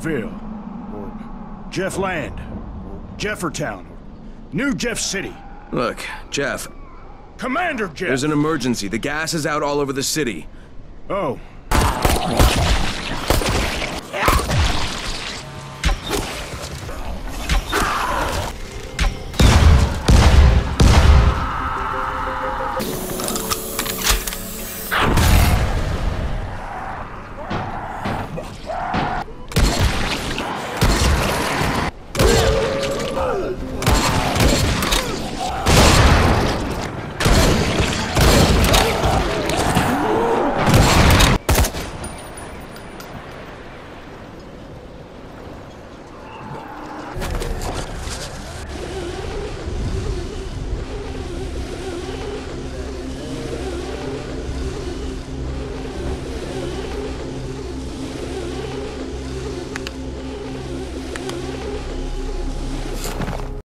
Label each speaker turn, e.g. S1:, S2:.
S1: Jeffville, or Jeff Land, or Jeffertown, or New Jeff City.
S2: Look, Jeff.
S1: Commander Jeff!
S2: There's an emergency. The gas is out all over the city.
S1: Oh.